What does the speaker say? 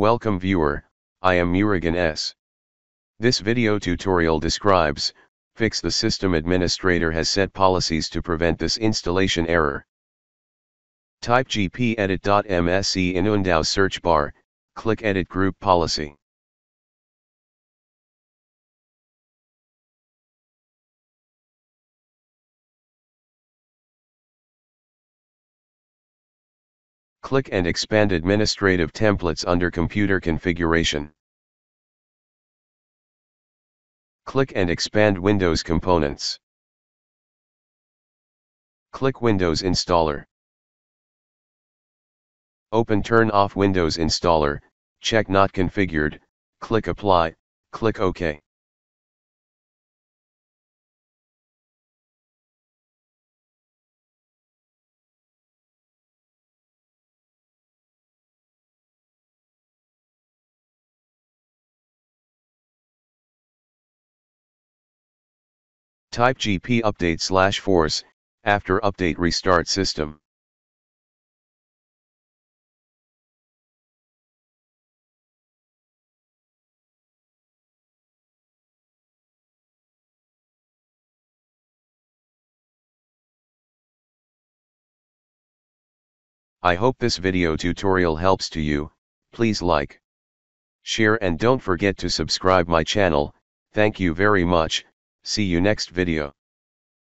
Welcome viewer, I am Murugan S. This video tutorial describes, fix the system administrator has set policies to prevent this installation error. Type gpedit.msc in Windows search bar, click edit group policy. Click and expand administrative templates under computer configuration. Click and expand Windows components. Click Windows Installer. Open Turn off Windows Installer, check Not configured, click Apply, click OK. Type gpupdate slash force, after update restart system. I hope this video tutorial helps to you, please like, share and don't forget to subscribe my channel, thank you very much, See you next video.